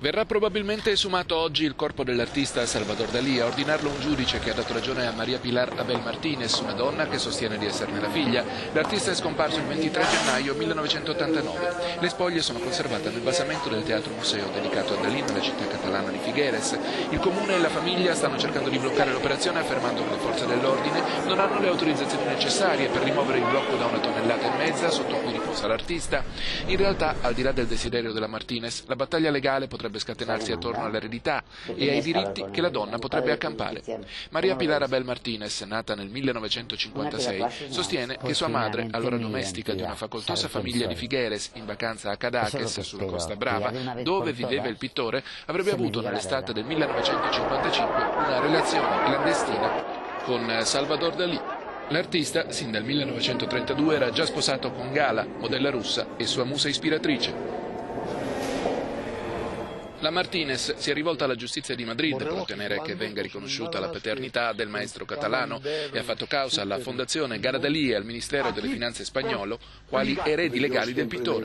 Verrà probabilmente esumato oggi il corpo dell'artista Salvador Dalì a ordinarlo un giudice che ha dato ragione a Maria Pilar Abel Martinez, una donna che sostiene di esserne la figlia. L'artista è scomparso il 23 gennaio 1989. Le spoglie sono conservate nel basamento del Teatro Museo dedicato a Dalì nella città catalana di Figueres. Il comune e la famiglia stanno cercando di bloccare l'operazione affermando che le forze dell'ordine non hanno le autorizzazioni necessarie per rimuovere il blocco da una tonnellata e mezza sotto cui riposa l'artista. In realtà, al di là del desiderio della Martinez, la battaglia legale potrebbe scatenarsi attorno all'eredità e ai diritti che la donna potrebbe accampare. Maria Pilar Abel Martinez, nata nel 1956, sostiene che sua madre, allora domestica di una facoltosa famiglia di Figueres in vacanza a Cadaques, sulla Costa Brava, dove viveva il pittore, avrebbe avuto nell'estate del 1955 una relazione clandestina con Salvador Dalì. L'artista, sin dal 1932, era già sposato con Gala, modella russa e sua musa ispiratrice. La Martinez si è rivolta alla giustizia di Madrid per ottenere che venga riconosciuta la paternità del maestro catalano e ha fatto causa alla Fondazione Garadalì e al Ministero delle Finanze spagnolo quali eredi legali del pittore.